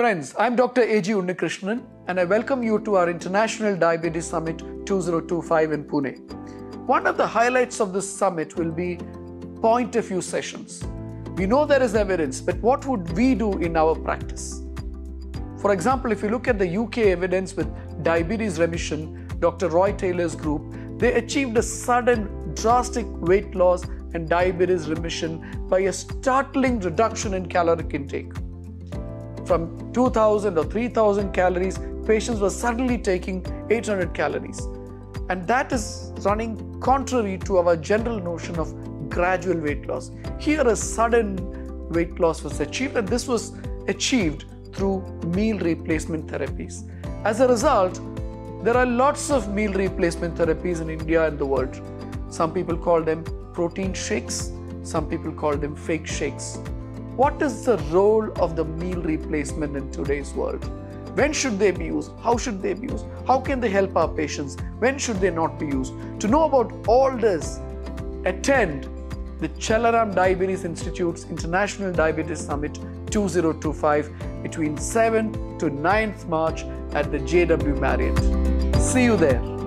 Friends, I'm Dr. A.G. Unnikrishnan and I welcome you to our International Diabetes Summit 2025 in Pune. One of the highlights of this summit will be point of view sessions. We know there is evidence, but what would we do in our practice? For example, if you look at the UK evidence with diabetes remission, Dr. Roy Taylor's group, they achieved a sudden drastic weight loss and diabetes remission by a startling reduction in caloric intake. From 2000 or 3000 calories, patients were suddenly taking 800 calories. And that is running contrary to our general notion of gradual weight loss. Here, a sudden weight loss was achieved, and this was achieved through meal replacement therapies. As a result, there are lots of meal replacement therapies in India and the world. Some people call them protein shakes, some people call them fake shakes. What is the role of the meal replacement in today's world? When should they be used? How should they be used? How can they help our patients? When should they not be used? To know about all this, attend the Chellaram Diabetes Institute's International Diabetes Summit 2025 between 7th to 9th March at the JW Marriott. See you there.